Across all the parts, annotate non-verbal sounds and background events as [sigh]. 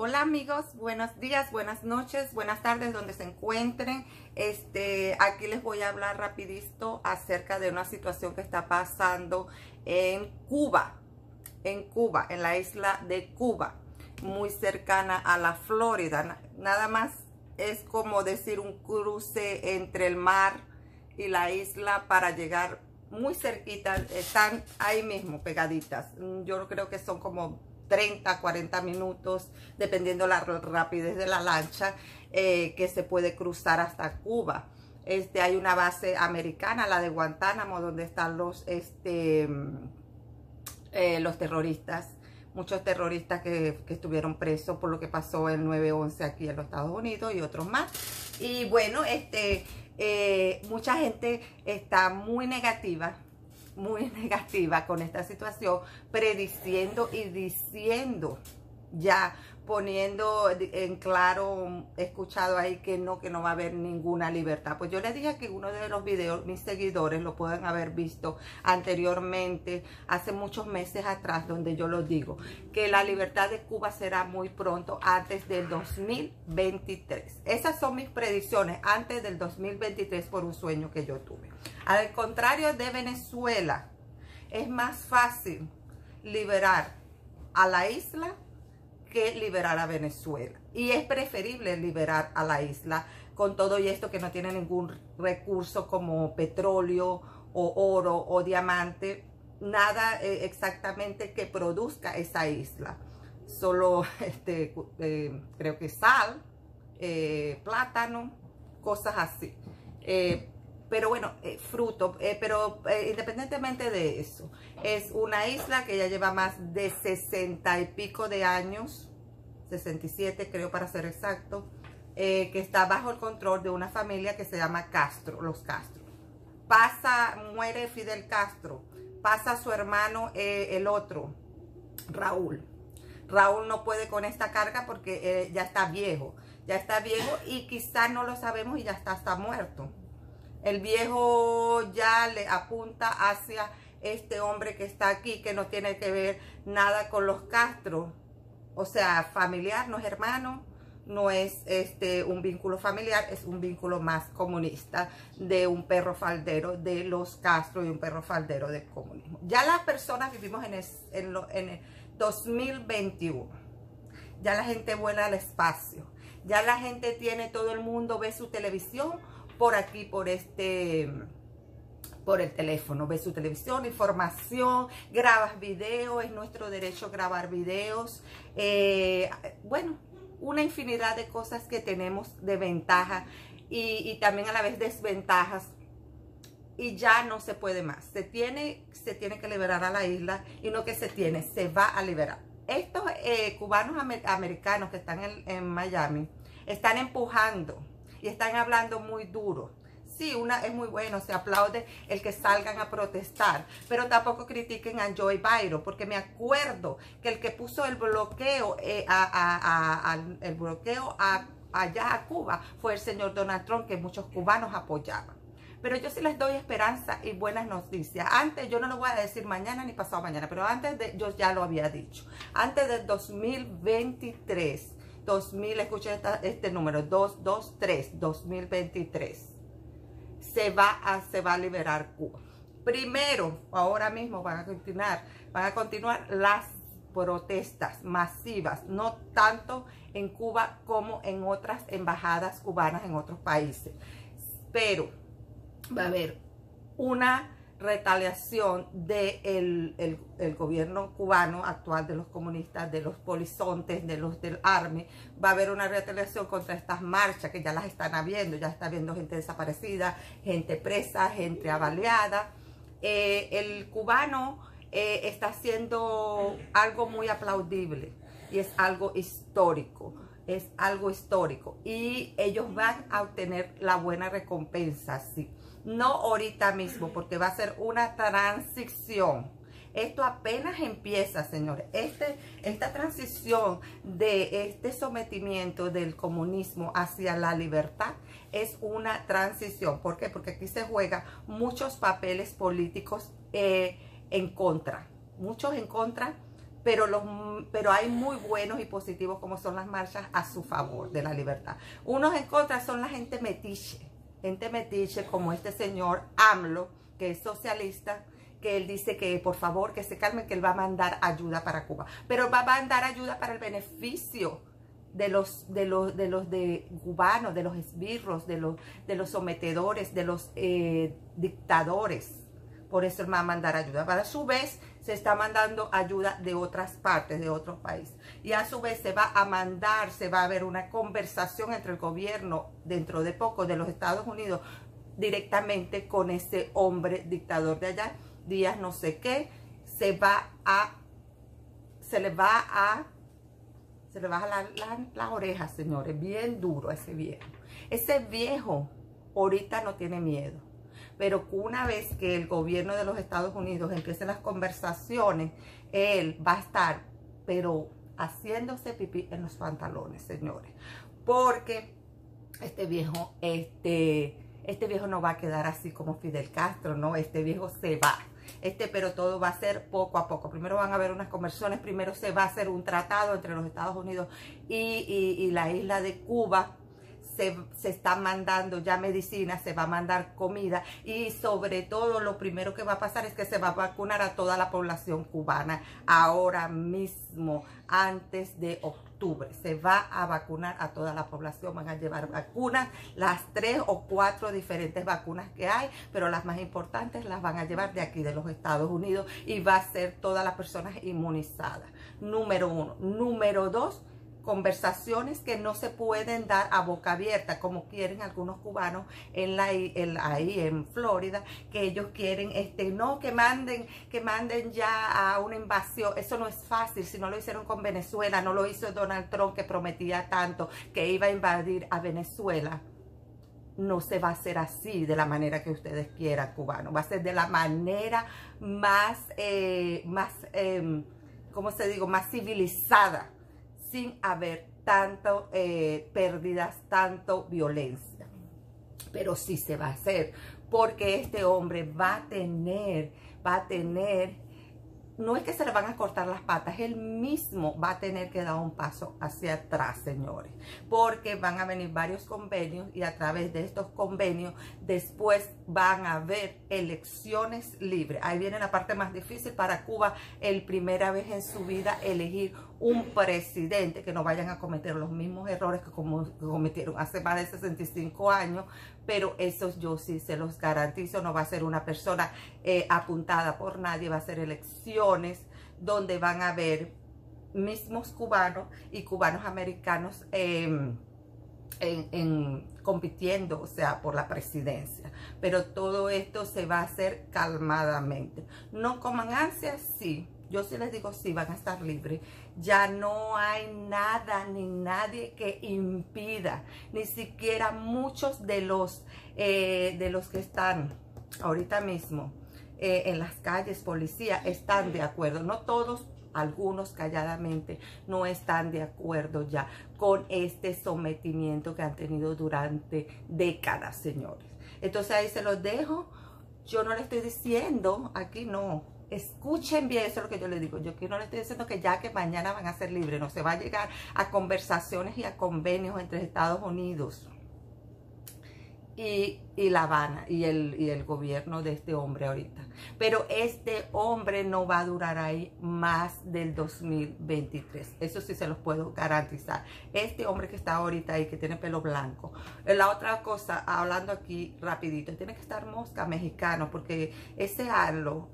Hola amigos, buenos días, buenas noches, buenas tardes donde se encuentren. Este, aquí les voy a hablar rapidito acerca de una situación que está pasando en Cuba, en Cuba, en la isla de Cuba, muy cercana a la Florida. Nada más es como decir un cruce entre el mar y la isla para llegar muy cerquita, están ahí mismo pegaditas. Yo creo que son como 30, 40 minutos, dependiendo la rapidez de la lancha, eh, que se puede cruzar hasta Cuba. Este, hay una base americana, la de Guantánamo, donde están los, este, eh, los terroristas, muchos terroristas que, estuvieron presos por lo que pasó el 9-11 aquí en los Estados Unidos y otros más. Y bueno, este, eh, mucha gente está muy negativa muy [laughs] negativa con esta situación, prediciendo y diciendo ya poniendo en claro, escuchado ahí que no, que no va a haber ninguna libertad. Pues yo les dije que uno de los videos, mis seguidores lo pueden haber visto anteriormente, hace muchos meses atrás, donde yo lo digo, que la libertad de Cuba será muy pronto, antes del 2023. Esas son mis predicciones, antes del 2023 por un sueño que yo tuve. Al contrario de Venezuela, es más fácil liberar a la isla que liberar a Venezuela. Y es preferible liberar a la isla con todo y esto que no tiene ningún recurso como petróleo o oro o diamante, nada eh, exactamente que produzca esa isla. Solo [laughs] este, eh, creo que sal, eh, plátano, cosas así. Pero bueno, fruto, pero independientemente de eso, es una isla que ya lleva más de 60 y pico de años 67 creo para ser exacto, eh, que está bajo el control de una familia que se llama Castro, los Castro. Pasa, muere Fidel Castro, pasa su hermano eh, el otro, Raúl. Raúl no puede con esta carga porque eh, ya está viejo, ya está viejo y quizás no lo sabemos y ya está, está muerto. El viejo ya le apunta hacia este hombre que está aquí, que no tiene que ver nada con los Castro, o sea, familiar, no es hermano, no es este un vínculo familiar, es un vínculo más comunista de un perro faldero de los Castro y un perro faldero del comunismo. Ya las personas vivimos en, en, en el 2021. Ya la gente vuela al espacio. Ya la gente tiene, todo el mundo ve su televisión por aquí, por este por el teléfono, ves su televisión, información, grabas videos, es nuestro derecho grabar videos. Eh, bueno, una infinidad de cosas que tenemos de ventaja y, también a la vez desventajas y ya no se puede más. Se tiene, se tiene que liberar a la isla y no que se tiene, se va a liberar. Estos eh, cubanos americanos que están en, en Miami están empujando y están hablando muy duro sí, una es muy bueno, se aplaude el que salgan a protestar, pero tampoco critiquen a Joe Biden, porque me acuerdo que el que puso el bloqueo, eh, el bloqueo allá a Cuba fue el señor Donald Trump, que muchos cubanos apoyaban. Pero yo sí les doy esperanza y buenas noticias. Antes, yo no lo voy a decir mañana ni pasado mañana, pero antes de, yo ya lo había dicho. Antes del 2023, 2000, escuché este número, 223, 2023 se va a, se va a liberar Cuba. Primero, ahora mismo van a continuar, van a continuar las protestas masivas, no tanto en Cuba como en otras embajadas cubanas en otros países. Pero va a haber una retaliación del de el, gobierno cubano actual, de los comunistas, de los polizontes, de los del Army, va a haber una retaliación contra estas marchas que ya las están habiendo, ya está habiendo gente desaparecida, gente presa, gente avaliada. Eh, el cubano eh, está haciendo algo muy aplaudible y es algo histórico es algo histórico y ellos van a obtener la buena recompensa, sí. No ahorita mismo, porque va a ser una transición. Esto apenas empieza, señores. Este, esta transición de este sometimiento del comunismo hacia la libertad es una transición. ¿Por qué? Porque aquí se juega muchos papeles políticos eh, en contra. Muchos en contra pero, los, pero hay muy buenos y positivos como son las marchas a su favor de la libertad. Unos en contra son la gente metiche, gente metiche como este señor AMLO, que es socialista, que él dice que por favor que se calmen, que él va a mandar ayuda para Cuba, pero va a mandar ayuda para el beneficio de los de los de los cubanos, de los esbirros, de los de los sometedores, de los eh, dictadores. Por eso él va a mandar ayuda. Para su vez se está mandando ayuda de otras partes, de otros países. Y a su vez se va a mandar, se va a ver una conversación entre el gobierno dentro de poco de los Estados Unidos directamente con ese hombre dictador de allá, Díaz no sé qué, se va a, se le va a, se le va a las la, orejas, señores, bien duro ese viejo. Ese viejo ahorita no tiene miedo pero una vez que el gobierno de los Estados Unidos empiece las conversaciones, él va a estar, pero haciéndose pipí en los pantalones, señores, porque este viejo, este, este viejo no va a quedar así como Fidel Castro, ¿no? Este viejo se va. Este, pero todo va a ser poco a poco. Primero van a haber unas conversiones, primero se va a hacer un tratado entre los Estados Unidos y, y la isla de Cuba se, está mandando ya medicina, se va a mandar comida y sobre todo lo primero que va a pasar es que se va a vacunar a toda la población cubana ahora mismo, antes de octubre. Se va a vacunar a toda la población, van a llevar vacunas, las tres o cuatro diferentes vacunas que hay, pero las más importantes las van a llevar de aquí de los Estados Unidos y va a ser todas las personas inmunizadas. Número uno. Número dos, conversaciones que no se pueden dar a boca abierta, como quieren algunos cubanos en la, ahí en Florida, que ellos quieren, este, no, que manden, que manden ya a una invasión. Eso no es fácil, si no lo hicieron con Venezuela, no lo hizo Donald Trump que prometía tanto que iba a invadir a Venezuela no se va a hacer así de la manera que ustedes quieran, cubano. Va a ser de la manera más, eh, más, eh, ¿cómo se digo? Más civilizada sin haber tanto eh, pérdidas, tanto violencia. Pero sí se va a hacer, porque este hombre va a tener, va a tener no es que se le van a cortar las patas, él mismo va a tener que dar un paso hacia atrás, señores, porque van a venir varios convenios y a través de estos convenios después van a haber elecciones libres. Ahí viene la parte más difícil para Cuba, el primera vez en su vida elegir un presidente que no vayan a cometer los mismos errores que cometieron hace más de 65 años, pero esos yo sí se los garantizo, no va a ser una persona eh, apuntada por nadie, va a ser elecciones donde van a haber mismos cubanos y cubanos americanos em, en, compitiendo, o sea, por la presidencia. Pero todo esto se va a hacer calmadamente. No coman ansias, sí, yo sí les digo, sí, van a estar libres. Ya no hay nada ni nadie que impida, ni siquiera muchos de los, eh, de los que están ahorita mismo eh, en las calles, policía, están de acuerdo. No todos, algunos calladamente no están de acuerdo ya con este sometimiento que han tenido durante décadas, señores. Entonces ahí se los dejo. Yo no le estoy diciendo, aquí no, Escuchen bien, eso es lo que yo les digo. Yo no le estoy diciendo que ya que mañana van a ser libres, no se va a llegar a conversaciones y a convenios entre Estados Unidos y, La Habana y el, y el gobierno de este hombre ahorita. Pero este hombre no va a durar ahí más del 2023. Eso sí se los puedo garantizar. Este hombre que está ahorita ahí, que tiene pelo blanco. La otra cosa, hablando aquí rapidito, tiene que estar mosca mexicano porque ese halo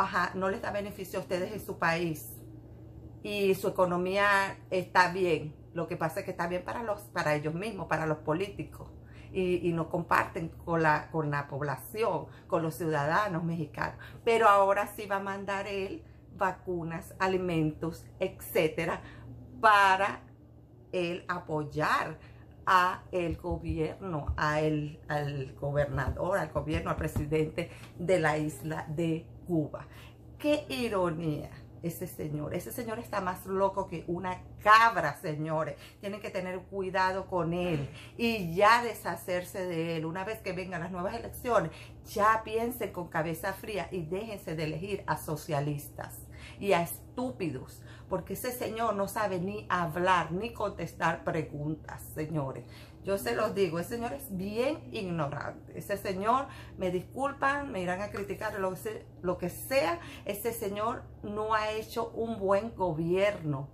ajá, no les da beneficio a ustedes en su país y su economía está bien. Lo que pasa es que está bien para, los, para ellos mismos, para los políticos. Y, no comparten con la, con la población, con los ciudadanos mexicanos. Pero ahora sí va a mandar él vacunas, alimentos, etcétera, para él apoyar a el gobierno, a el, al gobernador, al gobierno, al presidente de la isla de Cuba. Qué ironía ese señor. Ese señor está más loco que una cabra, señores. Tienen que tener cuidado con él y ya deshacerse de él. Una vez que vengan las nuevas elecciones, ya piensen con cabeza fría y déjense de elegir a socialistas y a estúpidos. porque ese señor no sabe ni hablar ni contestar preguntas, señores. Yo se los digo, ese señor es bien ignorante. Ese señor, me disculpan, me irán a criticar lo lo que sea, ese señor no ha hecho un buen gobierno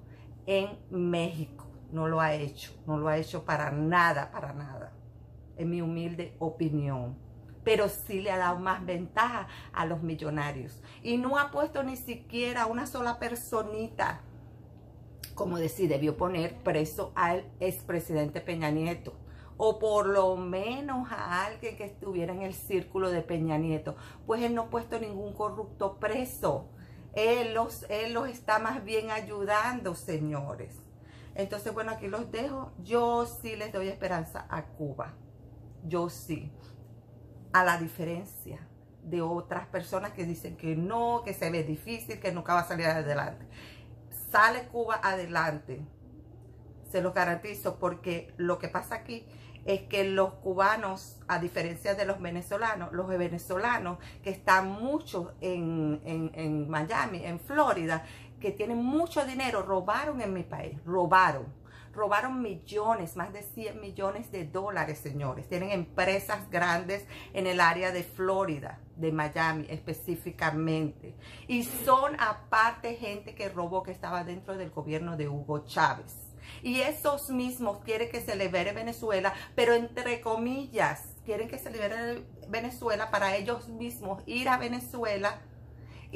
en México. No lo ha hecho, no lo ha hecho para nada, para nada, en mi humilde opinión pero sí le ha dado más ventaja a los millonarios. Y no ha puesto ni siquiera una sola personita, como decir, debió poner preso al expresidente Peña Nieto. O por lo menos a alguien que estuviera en el círculo de Peña Nieto. Pues él no ha puesto ningún corrupto preso. Él los, él los está más bien ayudando, señores. Entonces, bueno, aquí los dejo. Yo sí les doy esperanza a Cuba. Yo sí a la diferencia de otras personas que dicen que no, que se ve difícil, que nunca va a salir adelante. Sale Cuba adelante, se lo garantizo, porque lo que pasa aquí es que los cubanos, a diferencia de los venezolanos, los venezolanos que están mucho en, en Miami, en Florida, que tienen mucho dinero, robaron en mi país, robaron robaron millones, más de 100 millones de dólares, señores. Tienen empresas grandes en el área de Florida, de Miami específicamente. Y son aparte gente que robó, que estaba dentro del gobierno de Hugo Chávez. Y esos mismos quieren que se libere Venezuela, pero entre comillas, quieren que se libere Venezuela para ellos mismos ir a Venezuela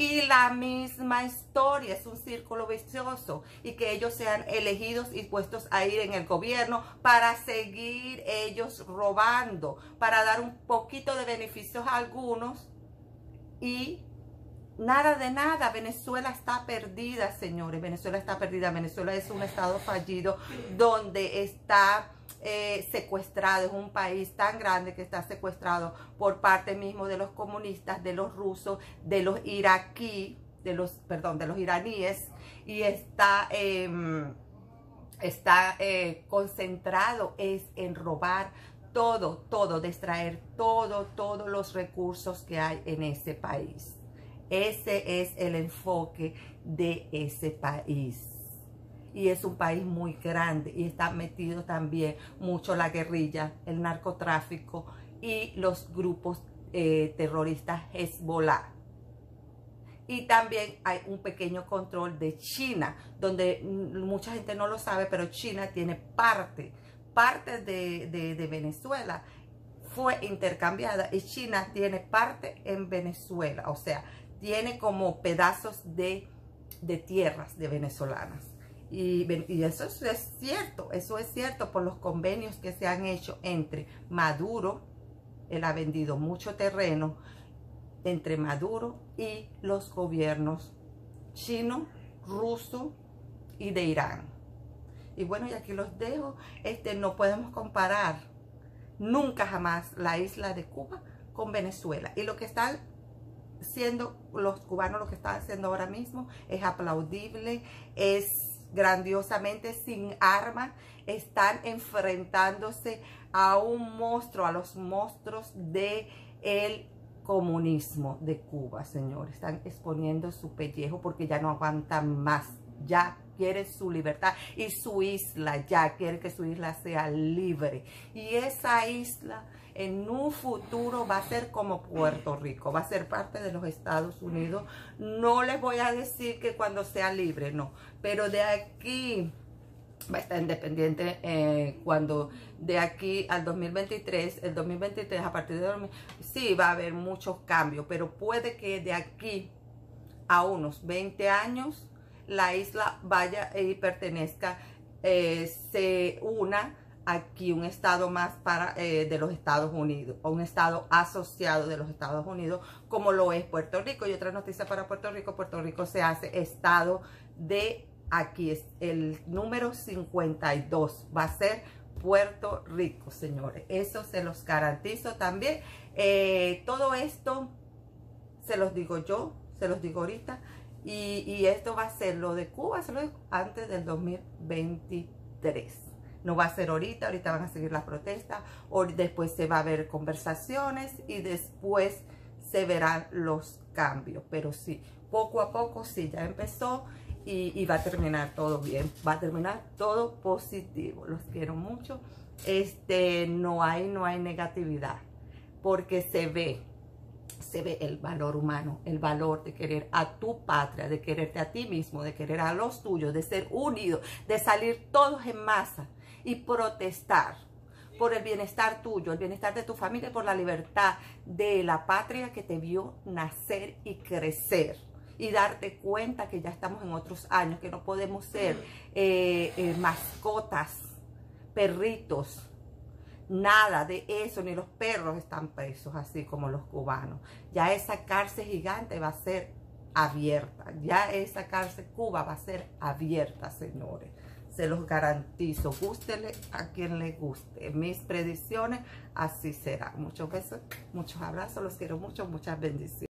y la misma historia, es un círculo vicioso y que ellos sean elegidos y puestos a ir en el gobierno para seguir ellos robando, para dar un poquito de beneficios a algunos y nada de nada. Venezuela está perdida, señores. Venezuela está perdida. Venezuela es un estado fallido donde está eh, secuestrado, es un país tan grande que está secuestrado por parte mismo de los comunistas, de los rusos, de los iraquí, de los, perdón, de los iraníes, y está, em, está eh, concentrado es en robar todo, todo, distraer todo, todos los recursos que hay en ese país. Ese es el enfoque de ese país y es un país muy grande y está metido también mucho la guerrilla, el narcotráfico y los grupos eh, terroristas Hezbollah. Y también hay un pequeño control de China, donde mucha gente no lo sabe, pero China tiene parte, parte de, Venezuela fue intercambiada y China tiene parte en Venezuela, o sea, tiene como pedazos de tierras de venezolanas. Y, eso es cierto, eso es cierto por los convenios que se han hecho entre Maduro, él ha vendido mucho terreno, entre Maduro y los gobiernos chino, ruso y de Irán. Y bueno, y aquí los dejo, este, no podemos comparar nunca jamás la isla de Cuba con Venezuela. Y lo que están siendo los cubanos, lo que están haciendo ahora mismo es aplaudible, es grandiosamente sin armas, están enfrentándose a un monstruo, a los monstruos de el comunismo de Cuba, señores. Están exponiendo su pellejo porque ya no aguantan más. Ya quiere su libertad y su isla, ya quiere que su isla sea libre. Y esa isla en un futuro va a ser como Puerto Rico, va a ser parte de los Estados Unidos. No les voy a decir que cuando sea libre, no, pero de aquí va a estar independiente eh, cuando de aquí al 2023, el 2023 a partir de 2000, sí va a haber muchos cambios, pero puede que de aquí a unos 20 años la isla vaya y pertenezca, eh, se una aquí un estado más para, eh, de los Estados Unidos, o un estado asociado de los Estados Unidos, como lo es Puerto Rico. Y otra noticia para Puerto Rico, Puerto Rico se hace estado de, aquí es el número 52, va a ser Puerto Rico, señores. Eso se los garantizo también. Eh, todo esto se los digo yo, se los digo ahorita. Y, y esto va a ser lo de Cuba, se lo digo, antes del 2023. No va a ser ahorita, ahorita van a seguir las protestas, o después se va a ver conversaciones y después se verán los cambios. Pero sí, poco a poco sí, ya empezó y, va a terminar todo bien, va a terminar todo positivo. Los quiero mucho. Este, no hay, no hay negatividad, porque se ve, se ve el valor humano, el valor de querer a tu patria, de quererte a ti mismo, de querer a los tuyos, de ser unidos, de salir todos en masa y protestar por el bienestar tuyo, el bienestar de tu familia, por la libertad de la patria que te vio nacer y crecer y darte cuenta que ya estamos en otros años, que no podemos ser eh, eh, mascotas, perritos, nada de eso, ni los perros están presos así como los cubanos. Ya esa cárcel gigante va a ser abierta, ya esa cárcel Cuba va a ser abierta, señores. Se los garantizo, gústele a quien le guste. Mis predicciones, así será. Muchos besos, muchos abrazos, los quiero mucho, muchas bendiciones.